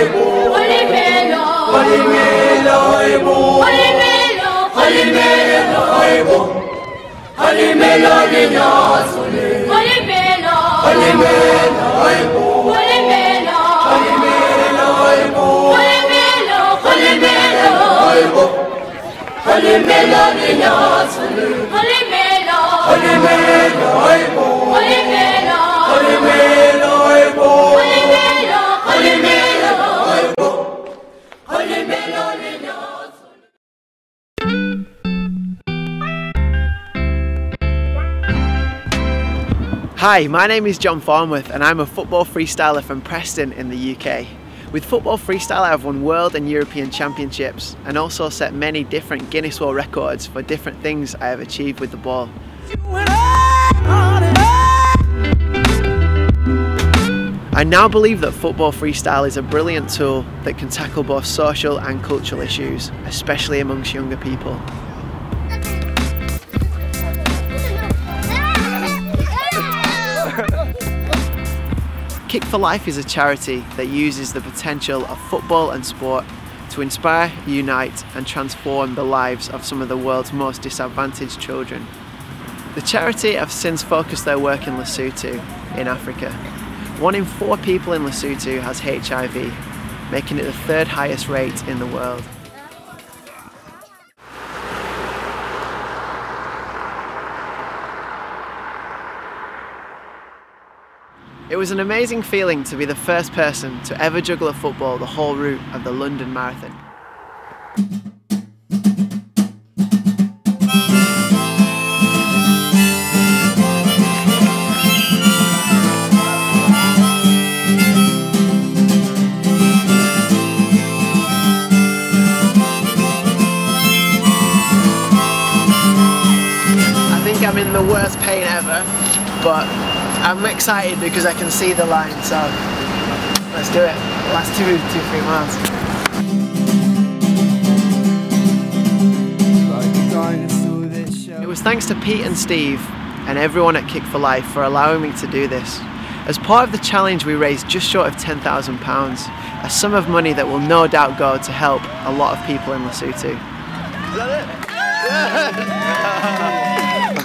ebu Olimelo Olimelo ebu Olimelo Olimelo ebu Olimelo nino sule Olimelo Olimelo ebu Olimelo Olimelo ebu Olimelo Olimelo ebu Olimelo nino sule Olimelo Olimelo ebu Hi, my name is John Farnworth and I'm a football freestyler from Preston in the UK. With football freestyle I have won world and European championships and also set many different Guinness World Records for different things I have achieved with the ball. I now believe that football freestyle is a brilliant tool that can tackle both social and cultural issues, especially amongst younger people. Kick for Life is a charity that uses the potential of football and sport to inspire, unite and transform the lives of some of the world's most disadvantaged children. The charity have since focused their work in Lesotho, in Africa. One in four people in Lesotho has HIV, making it the third highest rate in the world. It was an amazing feeling to be the first person to ever juggle a football the whole route of the London Marathon. I think I'm in the worst pain ever, but I'm excited because I can see the line, so let's do it. Last two, two, three miles. It was thanks to Pete and Steve and everyone at Kick for Life for allowing me to do this. As part of the challenge we raised just short of £10,000, a sum of money that will no doubt go to help a lot of people in Lesotho. Is that it?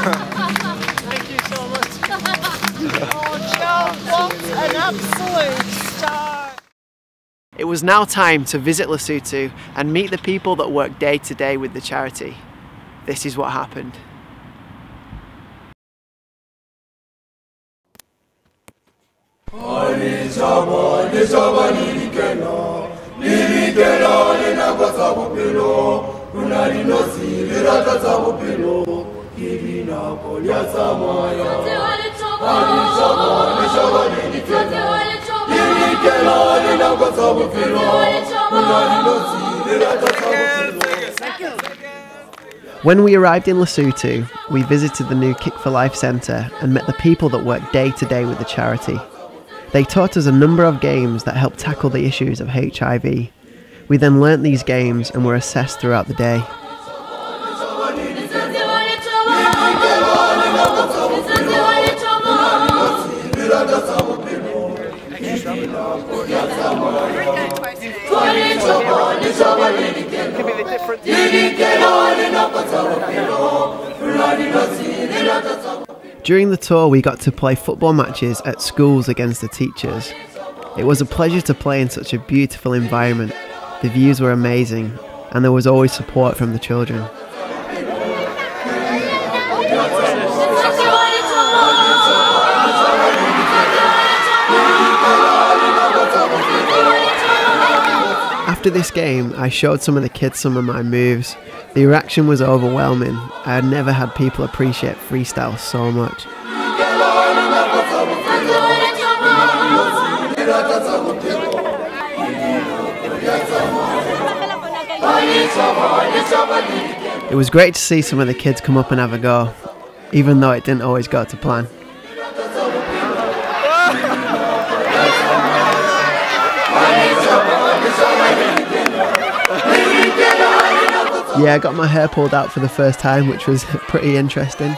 Fantastic. An absolute star! It was now time to visit Lesotho and meet the people that work day to day with the charity. This is what happened. When we arrived in Lesotho, we visited the new Kick for Life Centre and met the people that work day to day with the charity. They taught us a number of games that help tackle the issues of HIV. We then learnt these games and were assessed throughout the day. During the tour, we got to play football matches at schools against the teachers. It was a pleasure to play in such a beautiful environment. The views were amazing, and there was always support from the children. After this game, I showed some of the kids some of my moves. The reaction was overwhelming. I had never had people appreciate freestyle so much. It was great to see some of the kids come up and have a go, even though it didn't always go to plan. Yeah, I got my hair pulled out for the first time, which was pretty interesting.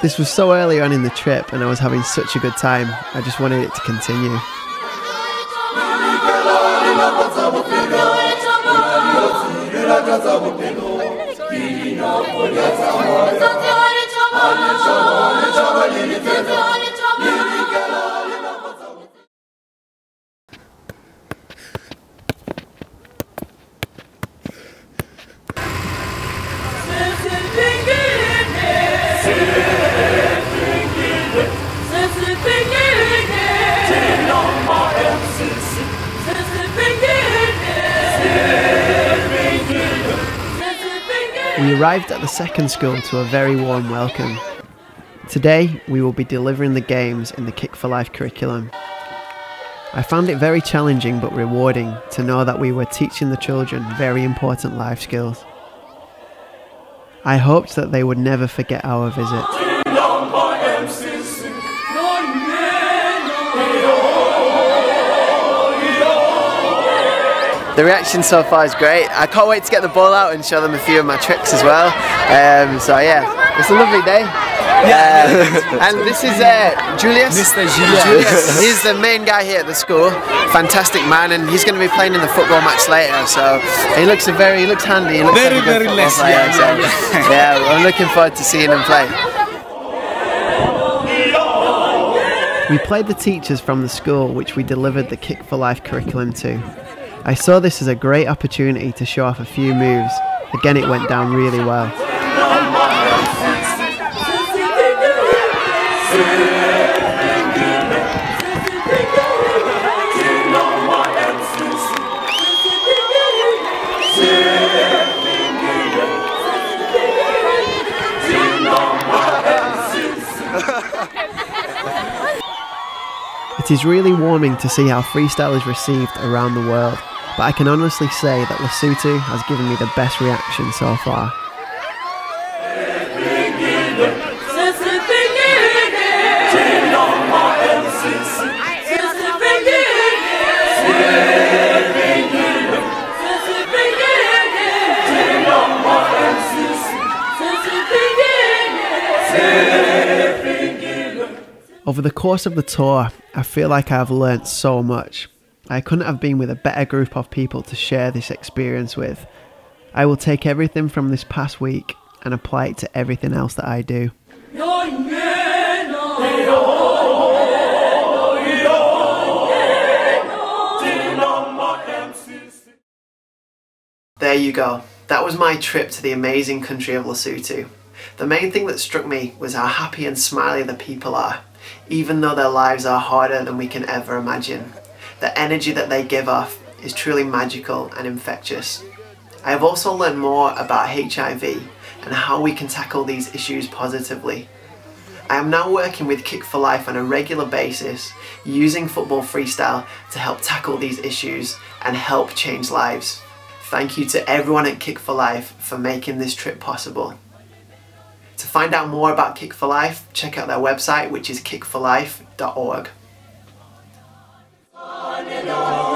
This was so early on in the trip, and I was having such a good time. I just wanted it to continue. We arrived at the second school to a very warm welcome. Today, we will be delivering the games in the Kick for Life curriculum. I found it very challenging but rewarding to know that we were teaching the children very important life skills. I hoped that they would never forget our visit. The reaction so far is great. I can't wait to get the ball out and show them a few of my tricks as well. Um, so yeah, it's a lovely day. Uh, and this is uh, Julius. Mr. Julius. He's the main guy here at the school. Fantastic man, and he's going to be playing in the football match later. So he looks a very, he looks handy. He looks Very, like a very football less, player, yeah, so, yeah, yeah, I'm looking forward to seeing him play. We played the teachers from the school which we delivered the Kick for Life curriculum to. I saw this as a great opportunity to show off a few moves. Again, it went down really well. It is really warming to see how freestyle is received around the world, but I can honestly say that Lesotho has given me the best reaction so far. Over the course of the tour, I feel like I have learnt so much. I couldn't have been with a better group of people to share this experience with. I will take everything from this past week and apply it to everything else that I do. There you go. That was my trip to the amazing country of Lesotho. The main thing that struck me was how happy and smiley the people are, even though their lives are harder than we can ever imagine. The energy that they give off is truly magical and infectious. I have also learned more about HIV and how we can tackle these issues positively. I am now working with Kick for Life on a regular basis, using football freestyle to help tackle these issues and help change lives. Thank you to everyone at Kick for Life for making this trip possible. To find out more about Kick for Life, check out their website which is kickforlife.org. Nova